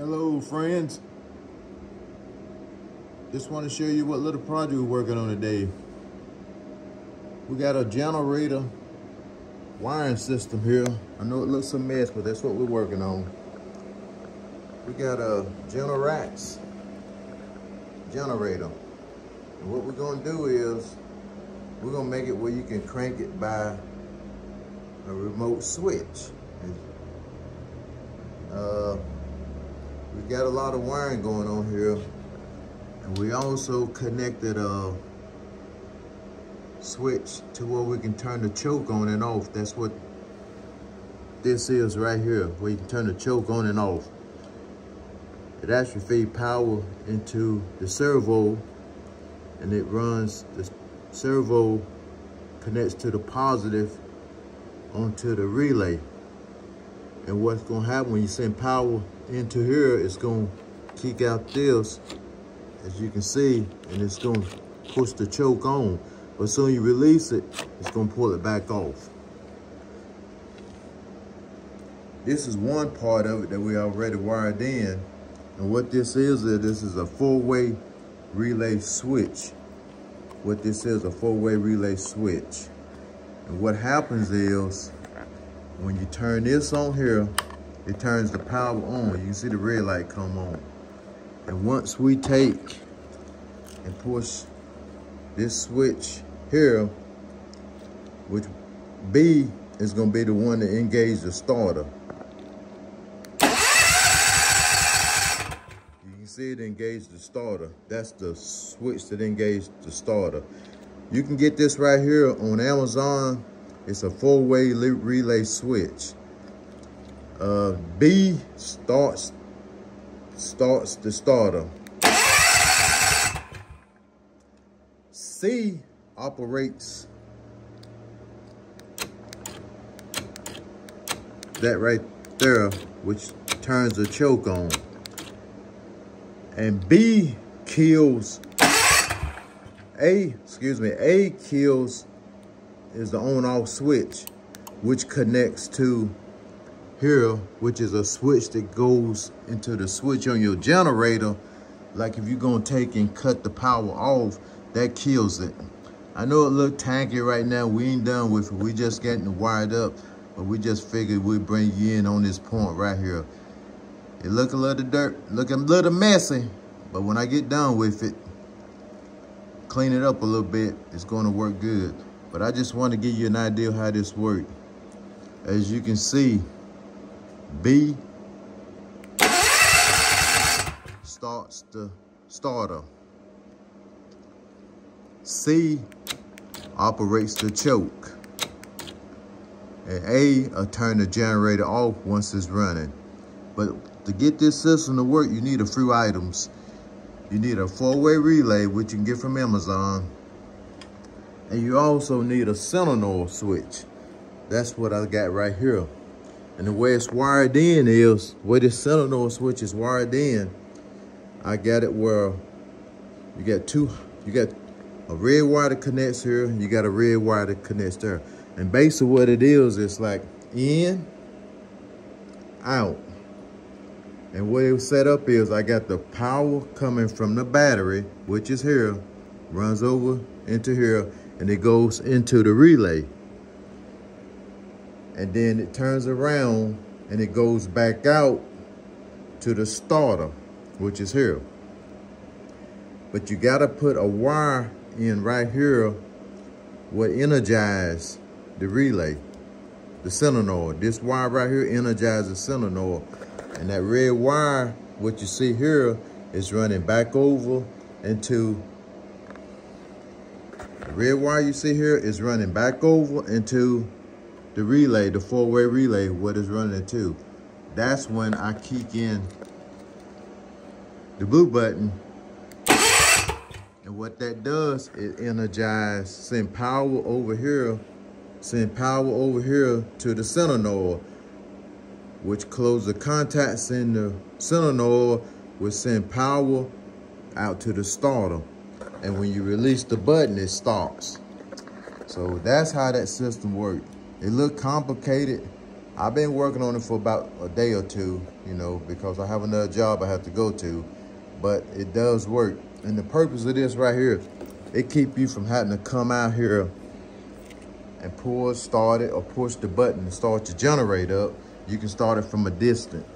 Hello friends. Just want to show you what little project we're working on today. We got a generator wiring system here. I know it looks a mess, but that's what we're working on. We got a Generac generator. And what we're gonna do is, we're gonna make it where you can crank it by a remote switch. Uh, got a lot of wiring going on here. And we also connected a switch to where we can turn the choke on and off. That's what this is right here, where you can turn the choke on and off. It actually feeds power into the servo and it runs, the servo connects to the positive onto the relay. And what's gonna happen when you send power into here, it's gonna kick out this, as you can see, and it's gonna push the choke on. But soon you release it, it's gonna pull it back off. This is one part of it that we already wired in. And what this is, is this is a four-way relay switch. What this is, a four-way relay switch. And what happens is, when you turn this on here, it turns the power on. You can see the red light come on. And once we take and push this switch here, which B is gonna be the one to engage the starter. You can see it engage the starter. That's the switch that engaged the starter. You can get this right here on Amazon. It's a four-way relay switch. Uh, B starts starts the starter. C operates that right there, which turns the choke on. And B kills A, excuse me, A kills is the on off switch, which connects to here, which is a switch that goes into the switch on your generator. Like if you're gonna take and cut the power off, that kills it. I know it look tanky right now. We ain't done with it. We just getting wired up, but we just figured we'd bring you in on this point right here. It look a little dirt, looking a little messy, but when I get done with it, clean it up a little bit, it's gonna work good. But I just want to give you an idea how this works. As you can see, B starts the starter. C operates the choke. And A will turn the generator off once it's running. But to get this system to work, you need a few items. You need a four-way relay, which you can get from Amazon. And you also need a solenoid switch. That's what I got right here. And the way it's wired in is, where this solenoid switch is wired in, I got it where you got two, you got a red wire that connects here, you got a red wire that connects there. And basically what it is, it's like in, out. And what it set up is I got the power coming from the battery, which is here, runs over into here, and it goes into the relay. And then it turns around and it goes back out to the starter, which is here. But you gotta put a wire in right here what energize the relay, the solenoid. This wire right here energizes the solenoid. And that red wire, what you see here, is running back over into the red wire you see here is running back over into the relay, the four-way relay, what is running into. That's when I kick in the blue button. And what that does, it energizes, send power over here, send power over here to the solenoid, which close the contacts in the solenoid, will send power out to the starter. And when you release the button, it starts. So that's how that system works. It look complicated. I've been working on it for about a day or two, you know, because I have another job I have to go to, but it does work. And the purpose of this right here, it keep you from having to come out here and pull start it or push the button to start your generator up. You can start it from a distance.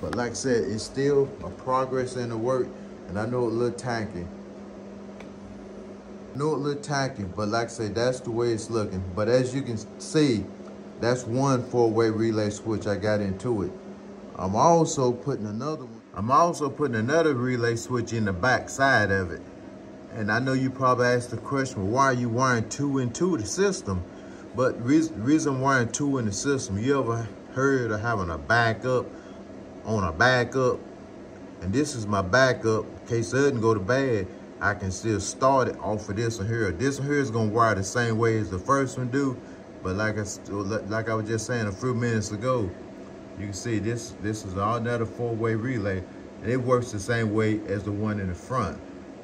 But like I said, it's still a progress in the work, and I know it look tacky. Know it look tacky, but like I said, that's the way it's looking. But as you can see, that's one four-way relay switch I got into it. I'm also putting another one. I'm also putting another relay switch in the back side of it. And I know you probably asked the question, why are you wiring two into the system? But reason, reason wiring two in the system, you ever heard of having a backup on a backup? And this is my backup. In case it doesn't go to bad, I can still start it off of this one here. This one here is gonna wire the same way as the first one do, but like I, like I was just saying a few minutes ago, you can see this, this is all another four-way relay, and it works the same way as the one in the front.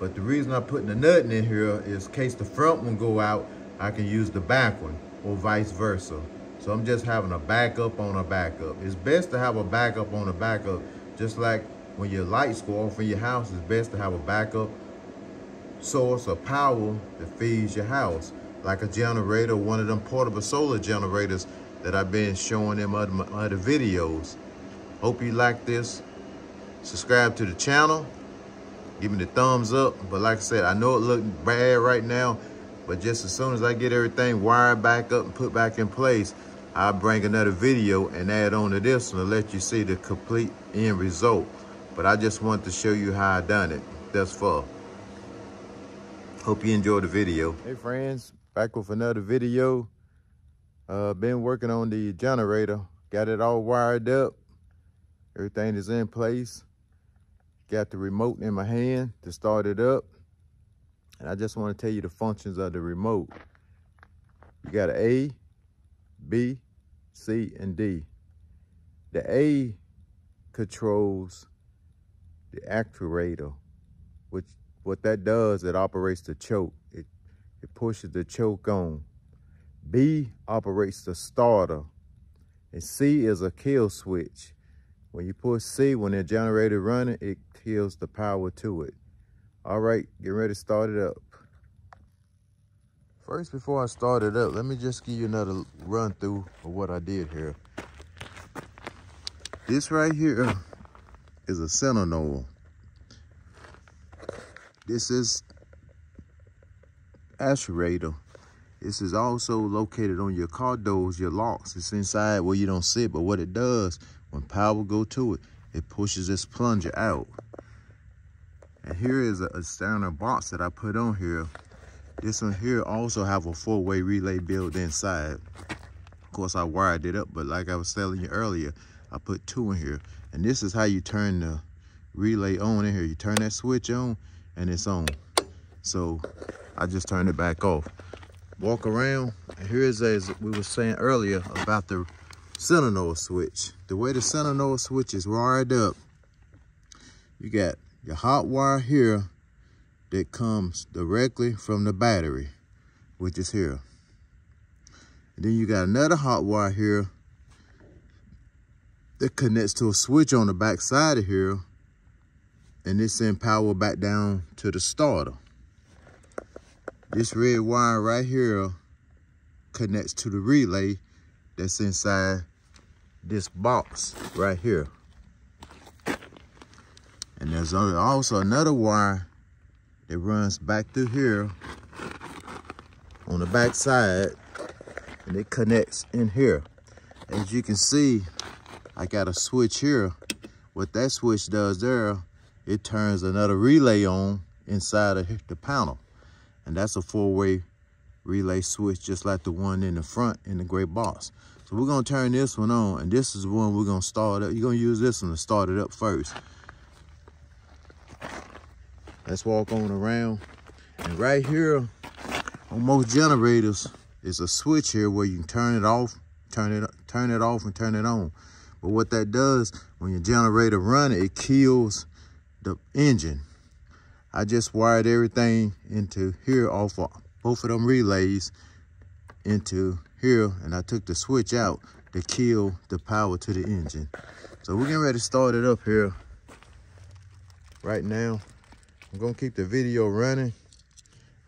But the reason I'm putting the nut in here is in case the front one go out, I can use the back one, or vice versa. So I'm just having a backup on a backup. It's best to have a backup on a backup, just like when your lights go off in your house, it's best to have a backup source of power that feeds your house like a generator, one of them portable solar generators that I've been showing them other, other videos. Hope you like this. Subscribe to the channel. Give me the thumbs up. But like I said, I know it looks bad right now, but just as soon as I get everything wired back up and put back in place, I'll bring another video and add on to this one to let you see the complete end result. But I just want to show you how I done it thus far. Hope you enjoyed the video. Hey friends, back with another video. Uh, been working on the generator. Got it all wired up. Everything is in place. Got the remote in my hand to start it up. And I just want to tell you the functions of the remote. You got A, B, C, and D. The A controls the actuator, which what that does, it operates the choke. It it pushes the choke on. B operates the starter. And C is a kill switch. When you push C, when the generator running, it kills the power to it. All right, get ready to start it up. First, before I start it up, let me just give you another run through of what I did here. This right here is a Sentinel. This is actuator. This is also located on your car doors, your locks. It's inside where you don't see it, but what it does, when power go to it, it pushes this plunger out. And here is a, a standard box that I put on here. This one here also have a four-way relay built inside. Of course, I wired it up, but like I was telling you earlier, I put two in here. And this is how you turn the relay on in here. You turn that switch on, and it's on. So I just turned it back off. Walk around, and here's as we were saying earlier about the Sentinel switch. The way the Sentinel switch is wired up, you got your hot wire here that comes directly from the battery, which is here. And then you got another hot wire here that connects to a switch on the back side of here, and it's send power back down to the starter. This red wire right here connects to the relay that's inside this box right here. And there's also another wire that runs back through here on the back side and it connects in here. As you can see, I got a switch here. What that switch does there, it turns another relay on inside of the panel. And that's a four-way relay switch, just like the one in the front in the Great box. So we're gonna turn this one on, and this is the one we're gonna start up. You're gonna use this one to start it up first. Let's walk on around. And right here, on most generators, is a switch here where you can turn it off, turn it, turn it off and turn it on. But what that does, when your generator run, it kills the engine. I just wired everything into here off of both of them relays into here and I took the switch out to kill the power to the engine. So we're getting ready to start it up here right now. I'm gonna keep the video running.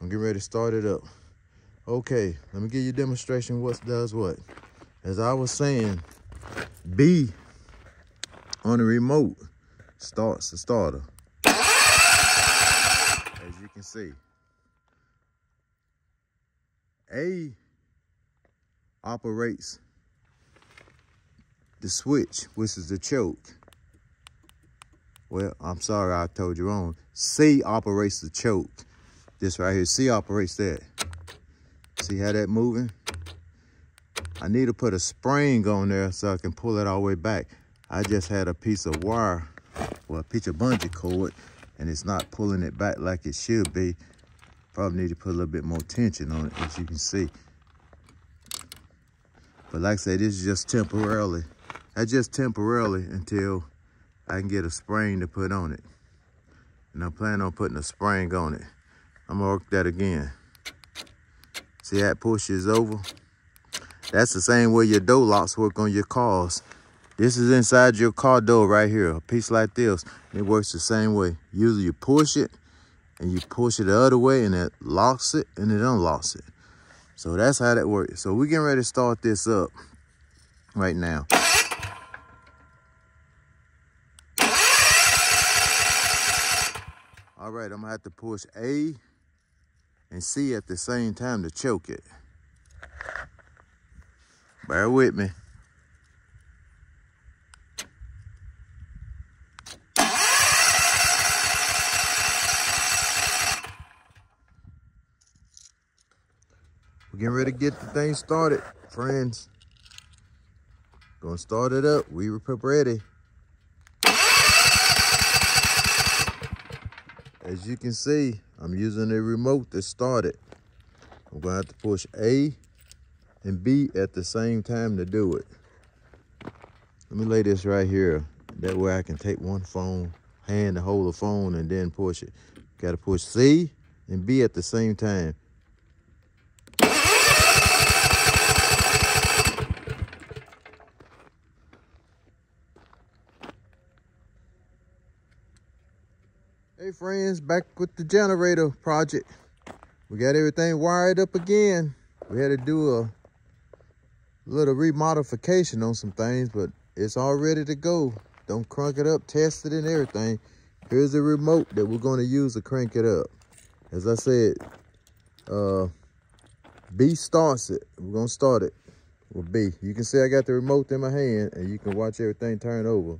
I'm getting ready to start it up. Okay, let me give you a demonstration what does what. As I was saying, B on the remote starts the starter. As you can see. A operates the switch, which is the choke. Well, I'm sorry I told you wrong. C operates the choke. This right here, C operates that. See how that moving? I need to put a spring on there so I can pull it all the way back. I just had a piece of wire, well, a of bungee cord, and it's not pulling it back like it should be. Probably need to put a little bit more tension on it, as you can see. But like I said, this is just temporarily. That's just temporarily until I can get a spring to put on it. And I'm planning on putting a spring on it. I'm gonna work that again. See how it pushes over? That's the same way your door locks work on your cars. This is inside your car door right here, a piece like this. It works the same way. Usually you push it and you push it the other way and it locks it and it unlocks it. So that's how that works. So we're getting ready to start this up right now. All right, I'm gonna have to push A and C at the same time to choke it. Bear with me. Getting ready to get the thing started, friends. Gonna start it up. We were ready. As you can see, I'm using a remote to start it. I'm gonna have to push A and B at the same time to do it. Let me lay this right here. That way I can take one phone, hand to hold the phone and then push it. Gotta push C and B at the same time. Friends, back with the generator project. We got everything wired up again. We had to do a little remodification on some things, but it's all ready to go. Don't crank it up, test it and everything. Here's the remote that we're gonna use to crank it up. As I said, uh, B starts it. We're gonna start it with B. You can see I got the remote in my hand and you can watch everything turn over.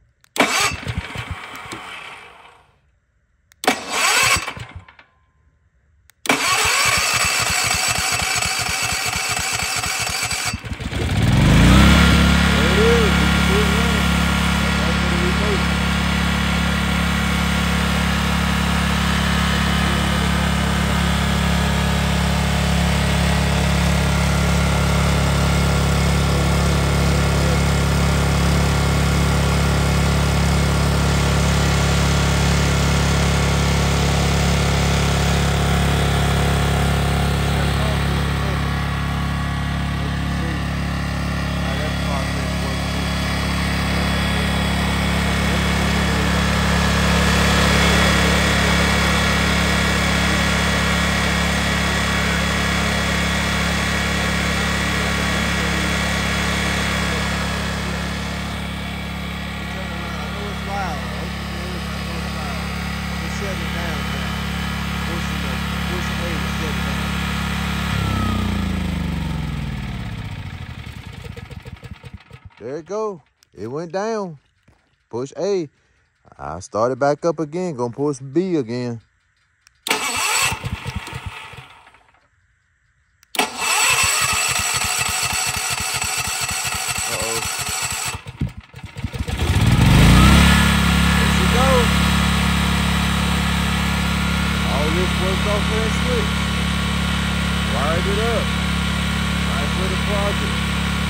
There it go. It went down. Push A. I started back up again. Gonna push B again. Wired it up. Nice little project.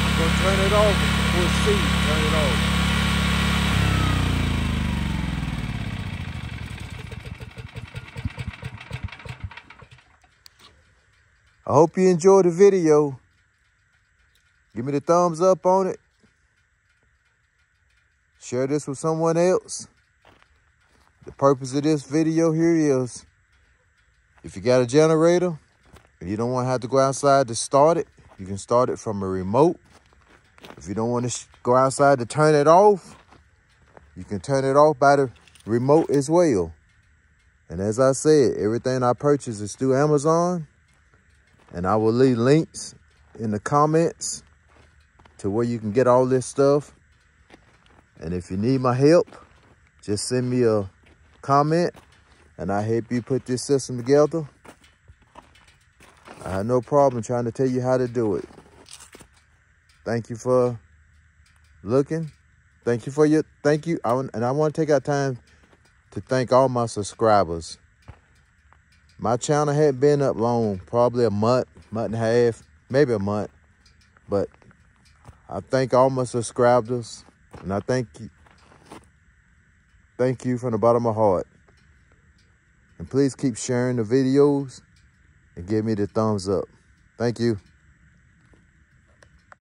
I'm gonna turn it off turn it off. I hope you enjoyed the video. Give me the thumbs up on it. Share this with someone else. The purpose of this video here is if you got a generator and you don't want to have to go outside to start it, you can start it from a remote. If you don't want to go outside to turn it off, you can turn it off by the remote as well. And as I said, everything I purchase is through Amazon. And I will leave links in the comments to where you can get all this stuff. And if you need my help, just send me a comment and I help you put this system together. I have no problem trying to tell you how to do it. Thank you for looking. Thank you for your, thank you. I, and I want to take our time to thank all my subscribers. My channel hadn't been up long, probably a month, month and a half, maybe a month. But I thank all my subscribers and I thank you. Thank you from the bottom of my heart. And please keep sharing the videos and give me the thumbs up. Thank you.